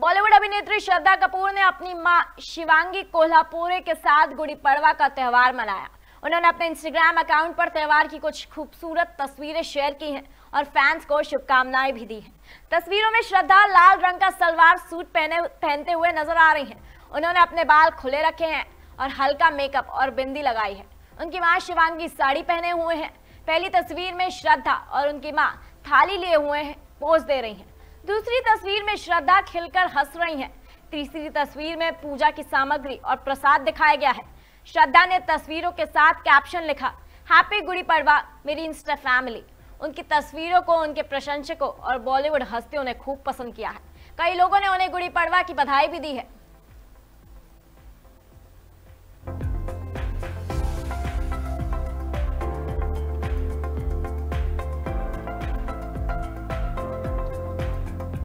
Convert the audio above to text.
बॉलीवुड अभिनेत्री श्रद्धा कपूर ने अपनी माँ शिवांगी कोल्हापुरे के साथ गुड़ी पड़वा का त्यौहार मनाया। उन्होंने अपने इंस्टाग्राम अकाउंट पर त्यौहार की कुछ खूबसूरत तस्वीरें शेयर की हैं और फैंस को शुभकामनाएँ भी दी हैं। तस्वीरों में श्रद्धा लाल रंग का सलवार सूट पहने, पहनते हुए नज़र आ रही हैं। उन्होंने अपने बाल खुले रखे हैं और हल्का मेकअप और बिंदी लगाई है। उनकी माँ शिवांगी साड़ी पहने हुए हैं। पहली तस्वीर में श्रद्धा और उनकी माँ थाली लिए हुए हैं पोज दे रही हैं। दूसरी तस्वीर में श्रद्धा खिलकर हंस रही हैं। तीसरी तस्वीर में पूजा की सामग्री और प्रसाद दिखाया गया है। श्रद्धा ने तस्वीरों के साथ कैप्शन लिखा हैप्पी गुड़ी पड़वा, मेरी इंस्टा फैमिली उनकी तस्वीरों को, उनके प्रशंसकों और बॉलीवुड हस्तियों ने खूब पसंद किया है। कई लोगों ने उन्हें गुड़ी पड़वा की बधाई भी दी है।